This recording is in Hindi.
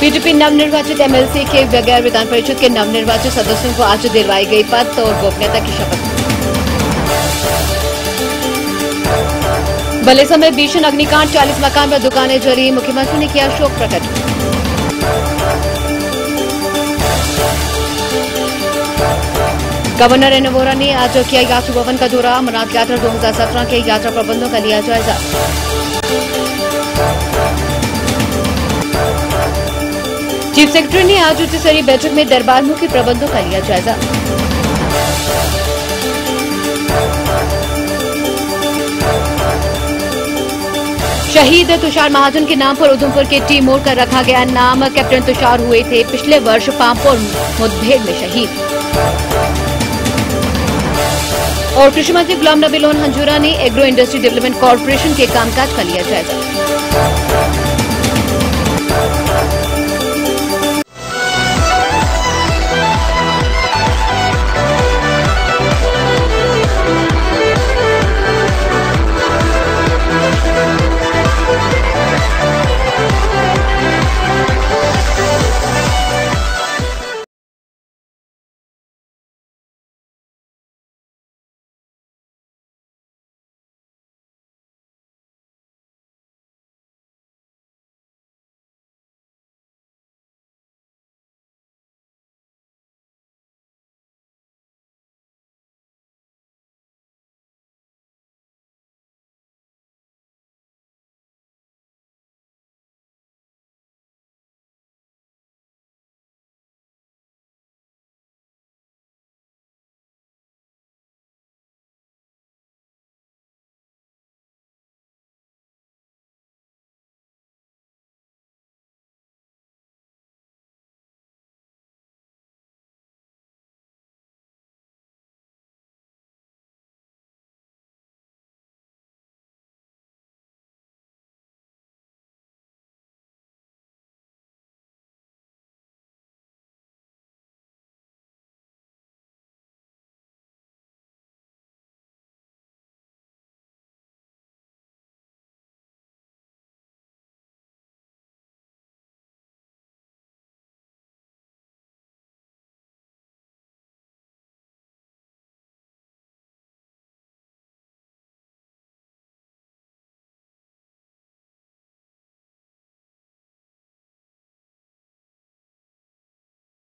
टीडीपी नवनिर्वाचित एमएलसी के बगैर विधान परिषद के नवनिर्वाचित सदस्यों को आज दिलवाई गई पद और गोपनीयता की शपथ। भले समय भीषण अग्निकांड 40 मकान पर दुकानें जली। मुख्यमंत्री ने किया शोक प्रकट। गवर्नर एन वोरा ने आज किया यात्री भवन का दौरा। अमरनाथ यात्रा 2017 के यात्रा प्रबंधों का लिया जायजा। चीफ सेक्रेटरी ने आज उच्च स्तरीय बैठक में दरबार मुखी प्रबंधों का लिया जायजा। शहीद तुषार महाजन के नाम पर उधमपुर के टी मोड़ का रखा गया नाम। कैप्टन तुषार हुए थे पिछले वर्ष पामपुर मुठभेड़ में शहीद। और कृषि मंत्री गुलाम नबी लोन हंजूरा ने एग्रो इंडस्ट्री डेवलपमेंट कॉरपोरेशन के कामकाज का लिया जायजा।